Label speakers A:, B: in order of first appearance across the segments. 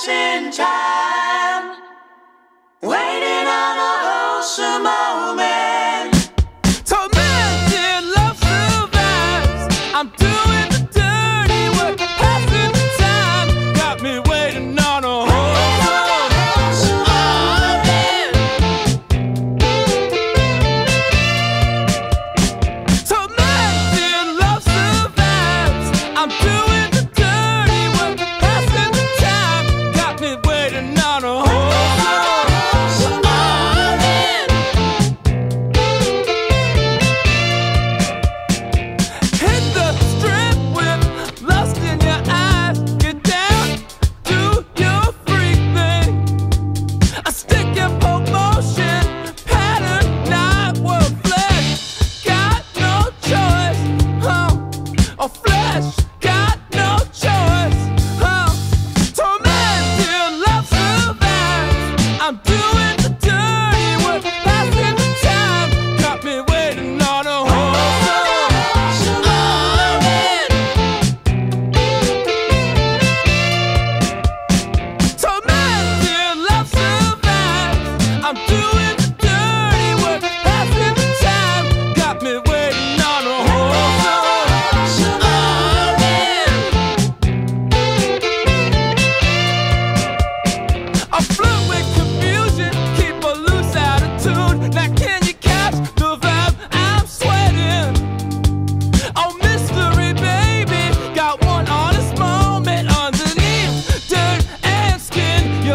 A: Russian child.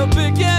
B: up again.